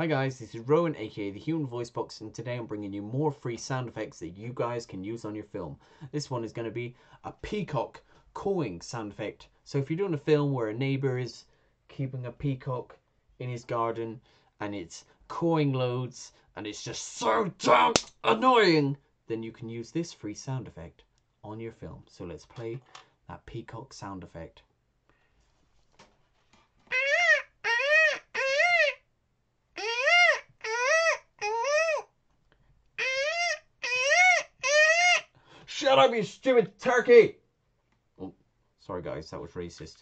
Hi guys, this is Rowan aka the Human Voice Box and today I'm bringing you more free sound effects that you guys can use on your film. This one is going to be a peacock cawing sound effect. So if you're doing a film where a neighbour is keeping a peacock in his garden and it's cawing loads and it's just so damn annoying, then you can use this free sound effect on your film. So let's play that peacock sound effect. Shut up, you stupid turkey! Oh, sorry guys, that was racist.